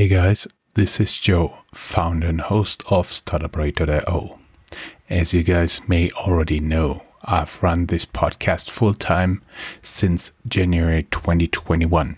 Hey guys, this is Joe, founder and host of StartupRad.io. As you guys may already know, I've run this podcast full time since January 2021.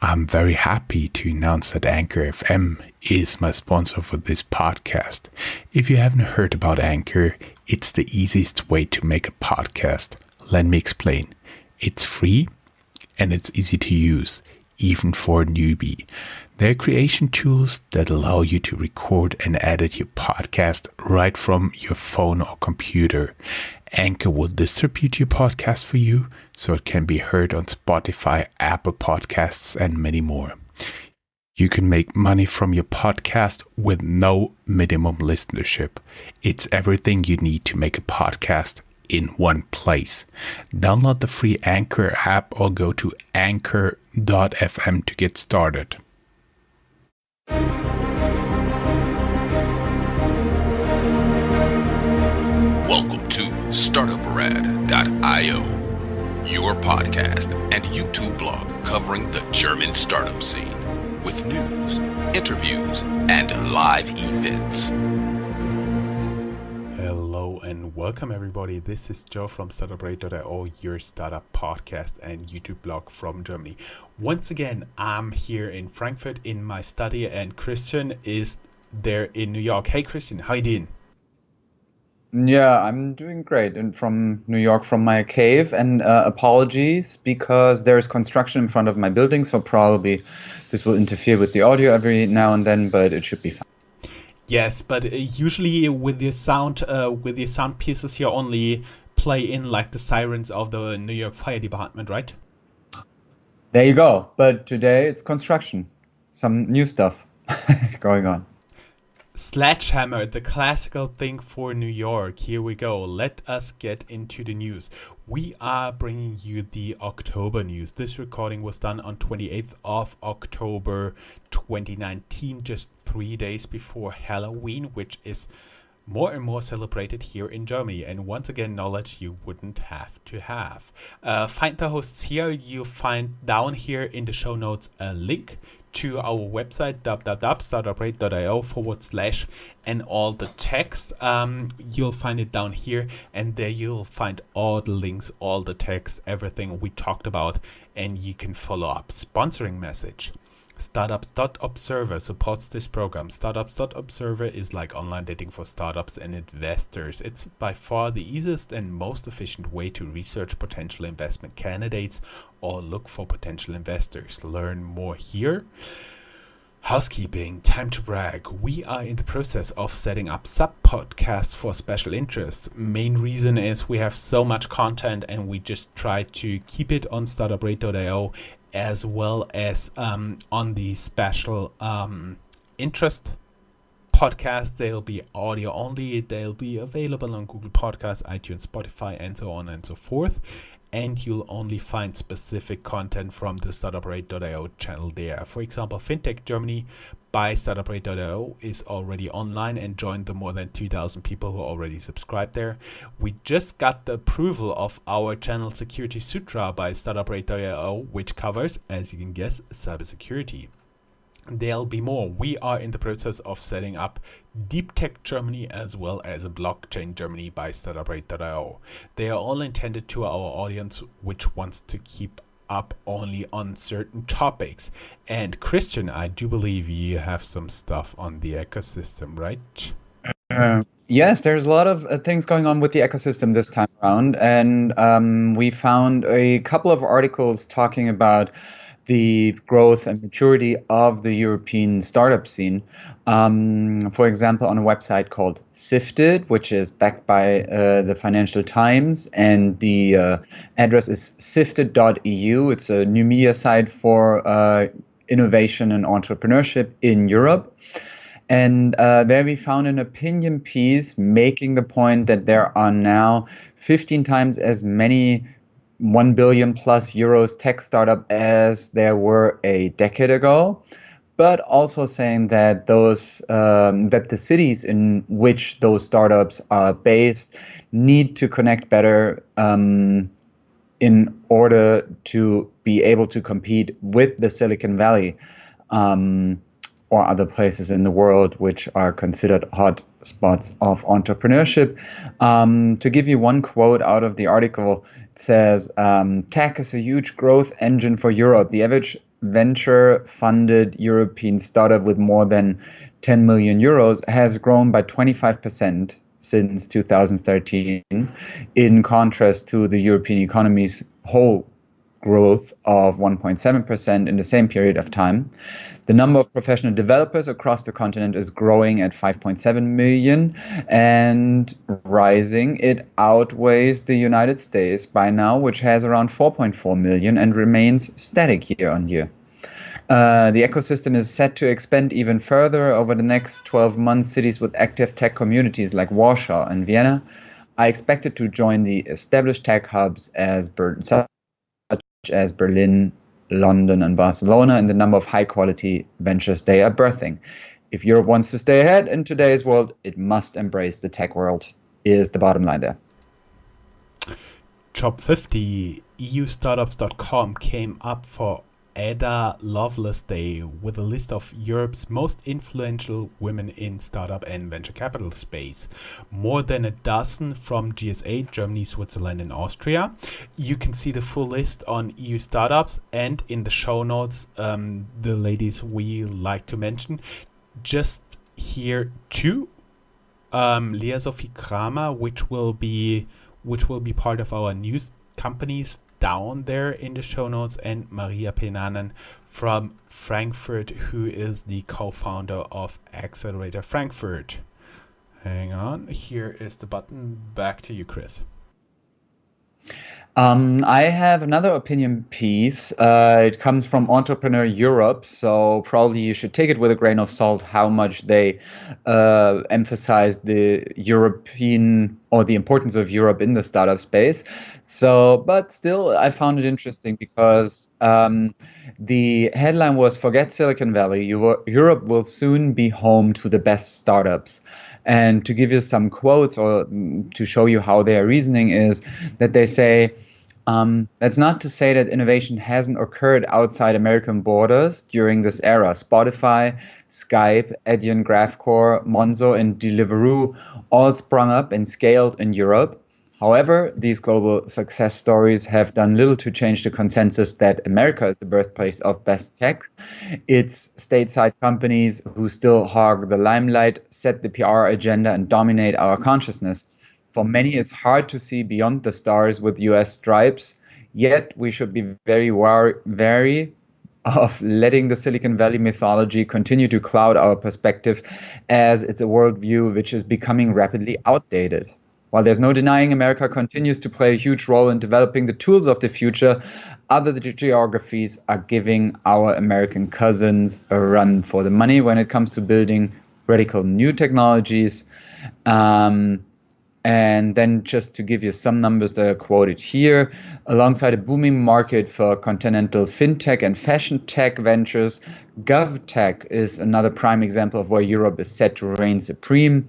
I'm very happy to announce that Anchor FM is my sponsor for this podcast. If you haven't heard about Anchor, it's the easiest way to make a podcast. Let me explain. It's free and it's easy to use, even for a newbie. They're creation tools that allow you to record and edit your podcast right from your phone or computer. Anchor will distribute your podcast for you so it can be heard on Spotify, Apple Podcasts, and many more. You can make money from your podcast with no minimum listenership. It's everything you need to make a podcast in one place. Download the free Anchor app or go to anchor.fm to get started. Welcome to StartupRad.io, your podcast and YouTube blog covering the German startup scene with news, interviews, and live events. And welcome everybody. This is Joe from StartupRad.io, your startup podcast and YouTube blog from Germany. Once again, I'm here in Frankfurt in my study and Christian is there in New York. Hey Christian, how you doing? Yeah, I'm doing great. And from New York, from my cave. And uh, apologies because there is construction in front of my building, so probably this will interfere with the audio every now and then, but it should be fine. Yes, but uh, usually with the sound, uh, with the sound pieces, you only play in like the sirens of the New York Fire Department, right? There you go. But today it's construction, some new stuff going on. Sledgehammer, the classical thing for New York. Here we go. Let us get into the news. We are bringing you the October news. This recording was done on 28th of October 2019, just three days before Halloween, which is more and more celebrated here in Germany. And once again, knowledge you wouldn't have to have. Uh, find the hosts here. You find down here in the show notes a link to our website www.startuprad.io forward slash and all the text. Um, you'll find it down here and there you'll find all the links all the text everything we talked about and you can follow up sponsoring message Startups.observer supports this program. Startups.observer is like online dating for startups and investors. It's by far the easiest and most efficient way to research potential investment candidates or look for potential investors. Learn more here. Housekeeping, time to brag. We are in the process of setting up sub podcasts for special interests. Main reason is we have so much content and we just try to keep it on startuprad.io as well as um, on the special um, interest podcast. They'll be audio only. They'll be available on Google Podcasts, iTunes, Spotify, and so on and so forth. And you'll only find specific content from the StartupRad.io channel there. For example, FinTech Germany by StartupRad.io is already online and joined the more than 2,000 people who already subscribed there. We just got the approval of our channel Security Sutra by StartupRad.io, which covers, as you can guess, cybersecurity. There'll be more. We are in the process of setting up Deep Tech Germany as well as Blockchain Germany by StartupRad.io. They are all intended to our audience which wants to keep up only on certain topics. And Christian, I do believe you have some stuff on the ecosystem, right? Uh, yes, there's a lot of uh, things going on with the ecosystem this time around. And um, we found a couple of articles talking about the growth and maturity of the European startup scene. Um, for example, on a website called Sifted, which is backed by uh, the Financial Times, and the uh, address is sifted.eu. It's a new media site for uh, innovation and entrepreneurship in Europe. And uh, there we found an opinion piece making the point that there are now 15 times as many 1 billion plus euros tech startup as there were a decade ago but also saying that those um, that the cities in which those startups are based need to connect better um, in order to be able to compete with the Silicon Valley. Um, or other places in the world which are considered hot spots of entrepreneurship. Um, to give you one quote out of the article, it says um, Tech is a huge growth engine for Europe. The average venture funded European startup with more than 10 million euros has grown by 25% since 2013, in contrast to the European economy's whole growth of 1.7% in the same period of time. The number of professional developers across the continent is growing at 5.7 million and rising. It outweighs the United States by now, which has around 4.4 million and remains static year on year. Uh, the ecosystem is set to expand even further over the next 12 months. Cities with active tech communities like Warsaw and Vienna are expected to join the established tech hubs as Ber- such as Berlin, London, and Barcelona in the number of high quality ventures they are birthing. If Europe wants to stay ahead in today's world, it must embrace the tech world, is the bottom line there. Top 50 EUstartups.com came up for Ada Lovelace Day with a list of Europe's most influential women in startup and venture capital space. More than a dozen from GSA, Germany, Switzerland, and Austria. You can see the full list on EU startups and in the show notes, um, the ladies we like to mention. Just here two. Um, Lea Sophie Kramer, which will be which will be part of our news companies down there in the show notes, and Maria Penanen from Frankfurt, who is the co founder of Accelerator Frankfurt. Hang on, here is the button. Back to you, Chris. Um, I have another opinion piece. Uh, it comes from Entrepreneur Europe, so probably you should take it with a grain of salt how much they uh, emphasize the European or the importance of Europe in the startup space. So, but still, I found it interesting because um, the headline was Forget Silicon Valley, Europe will soon be home to the best startups. And to give you some quotes or to show you how their reasoning is, that they say, um, that's not to say that innovation hasn't occurred outside American borders during this era. Spotify, Skype, Adyen GraphCore, Monzo, and Deliveroo all sprung up and scaled in Europe. However, these global success stories have done little to change the consensus that America is the birthplace of best tech. It's stateside companies who still hog the limelight, set the PR agenda, and dominate our consciousness. For many, it's hard to see beyond the stars with US stripes, yet we should be very wary of letting the Silicon Valley mythology continue to cloud our perspective as it's a worldview which is becoming rapidly outdated. While there's no denying America continues to play a huge role in developing the tools of the future, other geographies are giving our American cousins a run for the money when it comes to building radical new technologies. Um, and then just to give you some numbers that are quoted here, alongside a booming market for continental fintech and fashion tech ventures, GovTech is another prime example of where Europe is set to reign supreme.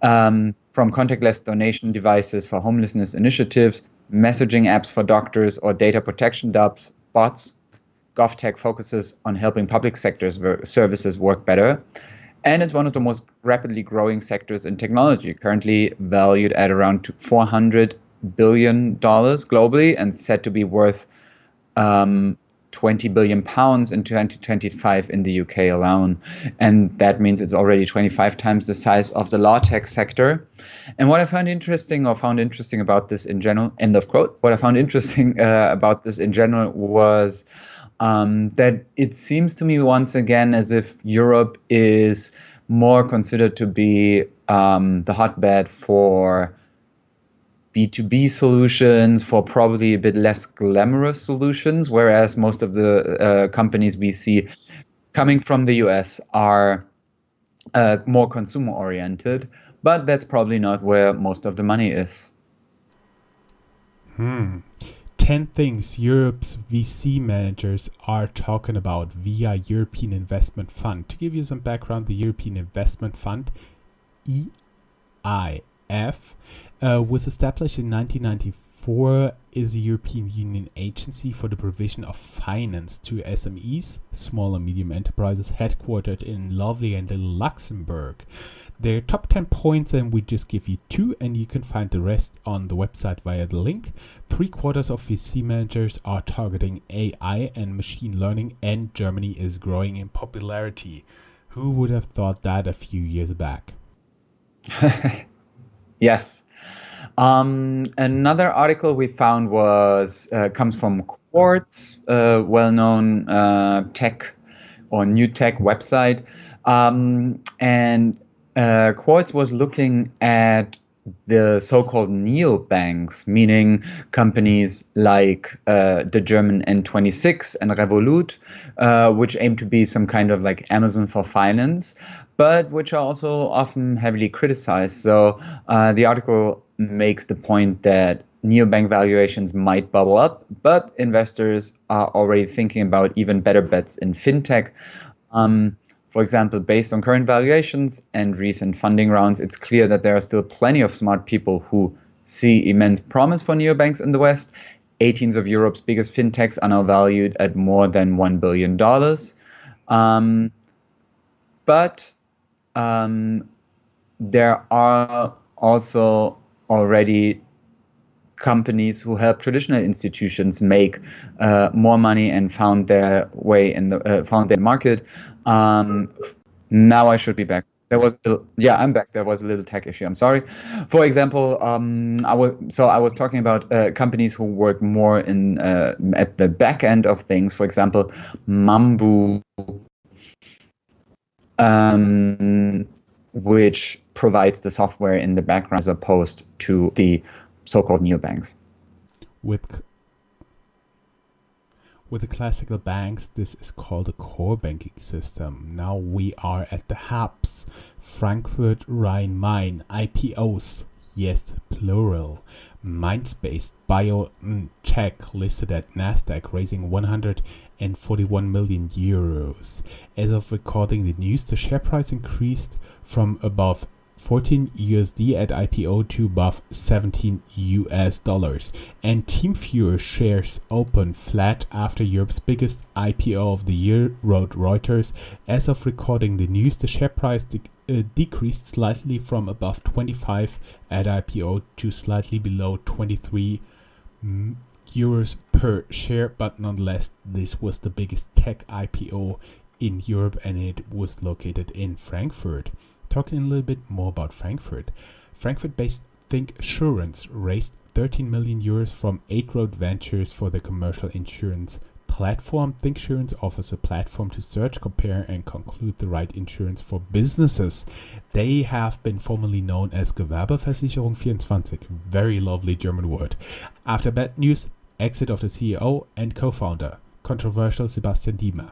Um, from contactless donation devices for homelessness initiatives, messaging apps for doctors, or data protection dubs, bots, GovTech focuses on helping public sectors services work better. And it's one of the most rapidly growing sectors in technology, currently valued at around $400 billion globally and said to be worth um, 20 billion pounds in 2025 in the UK alone. And that means it's already 25 times the size of the law tech sector. And what I found interesting, or found interesting about this in general, end of quote, what I found interesting uh, about this in general was um, that it seems to me once again as if Europe is more considered to be um, the hotbed for B2B solutions, for probably a bit less glamorous solutions, whereas most of the uh, companies we see coming from the US are uh, more consumer oriented, but that's probably not where most of the money is. Hmm. 10 things Europe's VC managers are talking about via European Investment Fund. To give you some background, the European Investment Fund, EIF, uh, was established in 1994 FOR is a European Union agency for the provision of finance to SMEs, small and medium enterprises, headquartered in lovely and little Luxembourg. Their top 10 points, and we just give you two, and you can find the rest on the website via the link. Three quarters of VC managers are targeting AI and machine learning, and Germany is growing in popularity. Who would have thought that a few years back? yes. Um, another article we found was uh, comes from Quartz, a well-known uh, tech or new tech website, um, and uh, Quartz was looking at the so-called neobanks, meaning companies like uh, the German N26 and Revolut, uh, which aim to be some kind of like Amazon for finance, but which are also often heavily criticized. So uh, the article makes the point that neobank valuations might bubble up, but investors are already thinking about even better bets in fintech. Um, for example, based on current valuations and recent funding rounds, it's clear that there are still plenty of smart people who see immense promise for neobanks in the West. 18 of Europe's biggest fintechs are now valued at more than $1 billion. Um, but um, there are also already companies who help traditional institutions make uh, more money and found their way in the uh, found their market. Um, now I should be back. There was yeah, I'm back. There was a little tech issue. I'm sorry. For example, um, I was so I was talking about uh, companies who work more in uh, at the back end of things. For example, Mambu, um, which provides the software in the background as opposed to the so-called neobanks. With with the classical banks, this is called a core banking system. Now we are at the hubs, Frankfurt Rhine-Main, IPOs, yes, plural. Mainz-based BioNTech mm, listed at Nasdaq, raising 141 million euros. As of recording the news, the share price increased from above 14 USD at IPO to above 17 US dollars. And TeamViewer shares open flat after Europe's biggest IPO of the year, wrote Reuters. As of recording the news, the share price de- uh, decreased slightly from above 25 at IPO to slightly below 23 euros per share, but nonetheless, this was the biggest tech IPO in Europe and it was located in Frankfurt. Talking a little bit more about Frankfurt. Frankfurt based Thinksurance raised 13 million euros from 8 Road Ventures for the commercial insurance platform. Thinksurance offers a platform to search, compare, and conclude the right insurance for businesses. They have been formerly known as Gewerbeversicherung 24. Very lovely German word. After bad news, exit of the CEO and co founder, controversial Sebastian Diemer.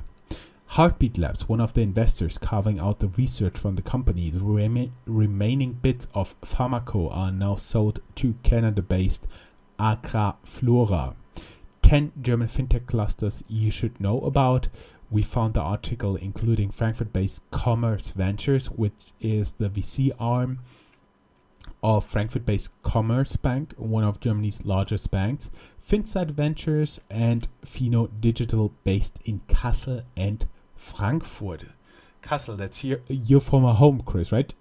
Heartbeat Labs, one of the investors carving out the research from the company, the rem- remaining bits of Farmako are now sold to Canada-based Agraflora. 10 German fintech clusters you should know about. We found the article including Frankfurt-based Commerz Ventures, which is the VC arm of Frankfurt-based Commerzbank, one of Germany's largest banks, FinSight Ventures, and Fino Digital, based in Kassel and Frankfurt. Kassel, that's your, your former home, Chris, right?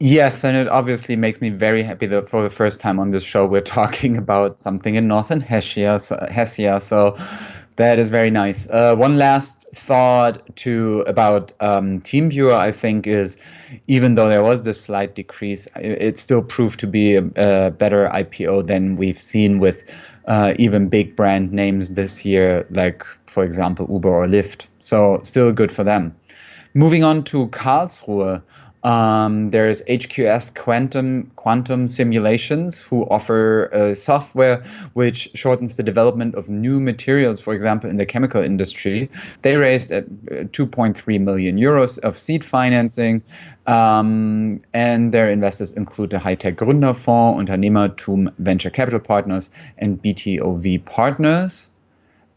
Yes, and it obviously makes me very happy that for the first time on this show we're talking about something in northern Hessia. So, Hessia, so that is very nice. Uh, one last thought to about um, TeamViewer, I think, is even though there was this slight decrease, it, it still proved to be a, a, better IPO than we've seen with uh, even big brand names this year, like for example Uber or Lyft. So still good for them. Moving on to Karlsruhe. Um, there's HQS Quantum Quantum Simulations, who offer uh, software which shortens the development of new materials, for example, in the chemical industry. They raised at uh, 2.3 million euros of seed financing, um, and their investors include the Hightech Gründerfonds, Unternehmertum Venture Capital Partners, and BTOV Partners.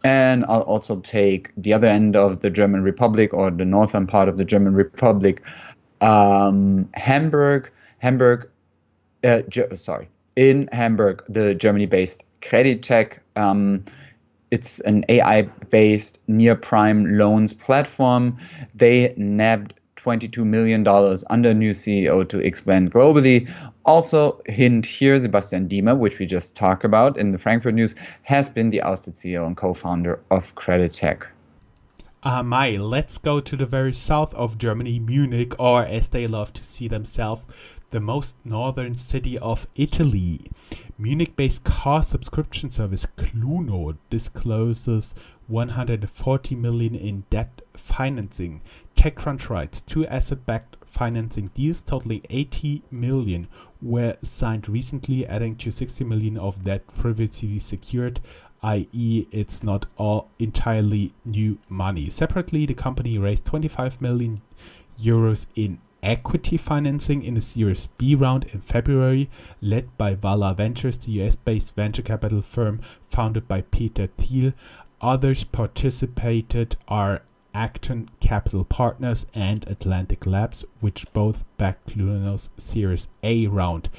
And I'll also take the other end of the German Republic or the northern part of the German Republic um, Hamburg, Hamburg, uh, sorry, in Hamburg, the Germany-based Kreditech. Um, it's an AI-based near prime loans platform. They nabbed $22 million under new CEO to expand globally. Also, hint here, Sebastian Diemer, which we just talked about in the Frankfurt news, has been the ousted CEO and co-founder of Credit Uh, Mai, let's go to the very south of Germany, Munich, or as they love to see themselves, the most northern city of Italy. Munich based car subscription service Cluno discloses 140 million in debt financing. TechCrunch writes two asset backed financing deals totaling 80 million were signed recently, adding to 60 million of debt previously secured i.e., it's not all entirely new money. Separately, the company raised 25 million euros in equity financing in a Series B round in February, led by Valar Ventures, the US based venture capital firm founded by Peter Thiel. Others participated are Acton Capital Partners and Atlantic Labs, which both backed Cluno's Series A round.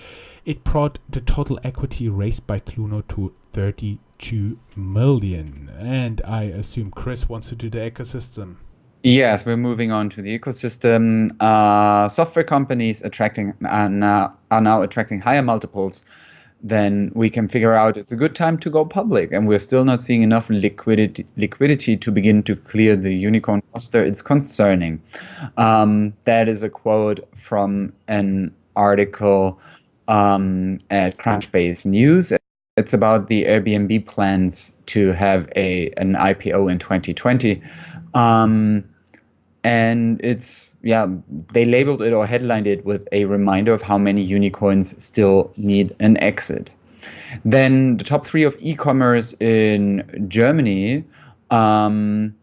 It brought the total equity raised by Cluno to 32 million. And I assume Chris wants to do the ecosystem. Yes, we're moving on to the ecosystem. Uh, software companies attracting are now, are now attracting higher multiples then we can figure out it's a good time to go public, and we're still not seeing enough liquidity liquidity to begin to clear the unicorn roster. It's concerning. Um, that is a quote from an article um, at Crunchbase News. It's about the Airbnb plans to have a an IPO in 2020. Um, and it's yeah they labeled it or headlined it with a reminder of how many unicorns still need an exit then the top three of e-commerce in germany um,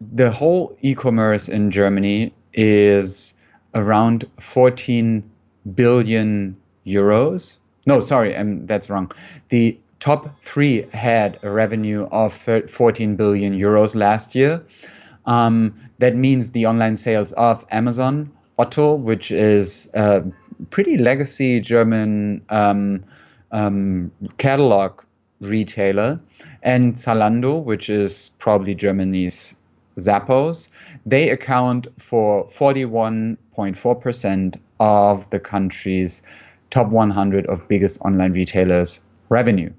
the whole e-commerce in germany is around 14 billion euros? No sorry um, that's wrong. The top three had a revenue of 14 billion euros last year. Um, that means the online sales of Amazon, Otto, which is a pretty legacy German um, um, catalog retailer, and Zalando, which is probably Germany's Zappos, they account for 41.4% of the country's top 100 of biggest online retailers revenue.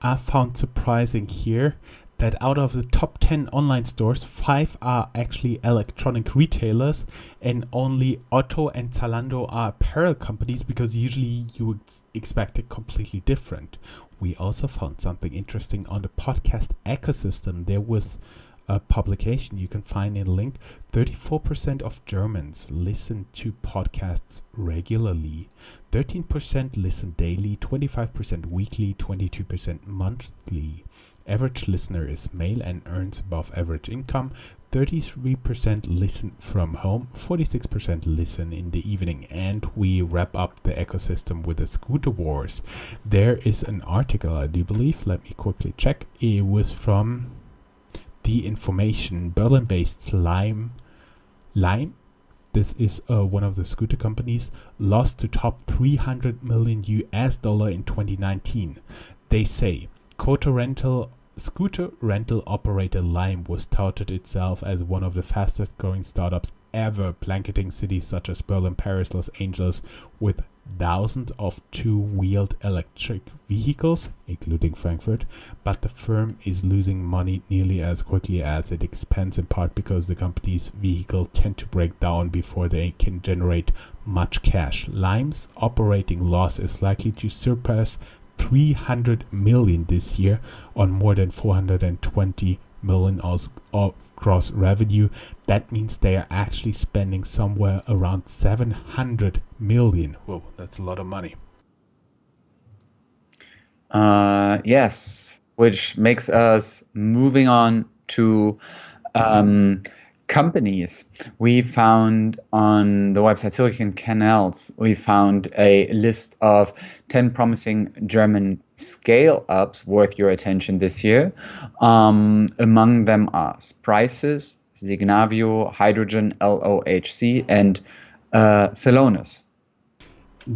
I found surprising here that out of the top 10 online stores, 5 are actually electronic retailers, and only Otto and Zalando are apparel companies because usually you would expect it completely different. We also found something interesting on the podcast ecosystem. There was a publication you can find in a link 34% of Germans listen to podcasts regularly, 13% listen daily, 25% weekly, 22% monthly. Average listener is male and earns above average income. 33% listen from home, 46% listen in the evening, and we wrap up the ecosystem with the scooter wars. There is an article, I do believe, let me quickly check. It was from the information Berlin based Lime. Lime this is uh, one of the scooter companies lost to top 300 million US dollar in 2019. They say Scooter rental scooter rental operator Lime was touted itself as one of the fastest growing startups ever, blanketing cities such as Berlin, Paris, Los Angeles with thousands of two-wheeled electric vehicles, including Frankfurt, but the firm is losing money nearly as quickly as it expands in part because the company's vehicles tend to break down before they can generate much cash. Lime's operating loss is likely to surpass 300 million this year on more than 420 million of, gross revenue. That means they are actually spending somewhere around 700 million. Whoa, that's a lot of money. Uh, yes, which makes us moving on to um, companies. We found on the website Silicon Canals, we found a list of 10 promising German scale ups worth your attention this year. Um, among them are Spryces, Signavio, Hydrogenious LOHC, and uh.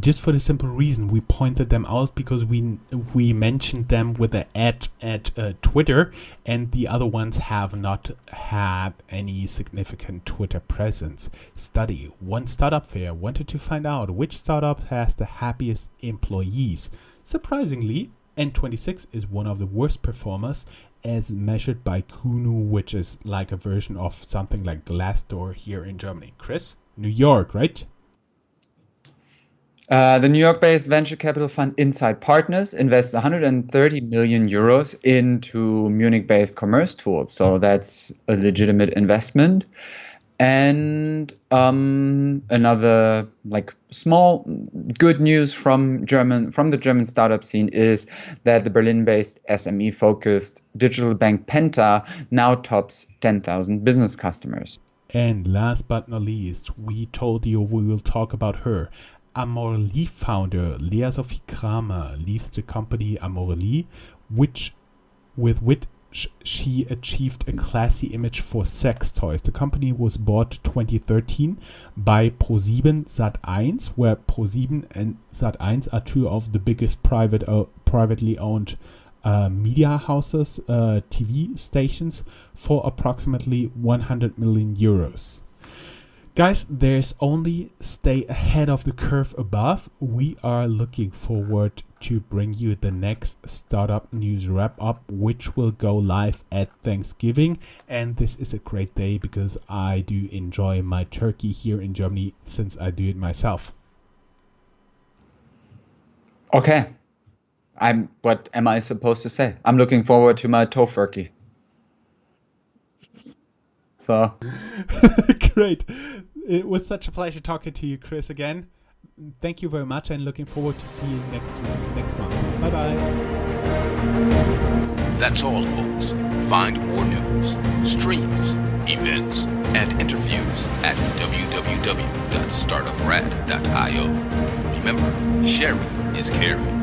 Just for the simple reason we pointed them out because we we mentioned them with the ad at uh, Twitter, and the other ones have not had any significant Twitter presence. Study one startup fair wanted to find out which startup has the happiest employees. Surprisingly, N26 is one of the worst performers as measured by Kununu, which is like a version of something like Glassdoor here in Germany. Chris, New York, right? Uh, the New York-based venture capital fund Insight Partners invests 130 million euros into Munich-based commercetools. So that's a legitimate investment. And um, another like small good news from German from the German startup scene is that the Berlin-based SME-focused digital bank Penta now tops 10,000 business customers. And last but not least, we told you we will talk about her. Amorelie founder Lea Sophie Kramer leaves the company Amorelie, which with which she achieved a classy image for sex toys. The company was bought 2013 by ProSieben Sat1, where ProSieben and Sat1 are two of the biggest private uh, privately owned uh, media houses, uh, TV stations, for approximately 100 million euros. Guys, there's only stay ahead of the curve above. We are looking forward to bring you the next startup news wrap up, which will go live at Thanksgiving. And this is a great day because I do enjoy my turkey here in Germany since I do it myself. Okay. I'm what am I supposed to say? I'm looking forward to my tofurkey. So great. It was such a pleasure talking to you, Chris, again. Thank you very much and looking forward to see you next week, next month. Bye bye. That's all, folks. Find more news, streams, events, and interviews at www.startuprad.io. Remember, sharing is caring.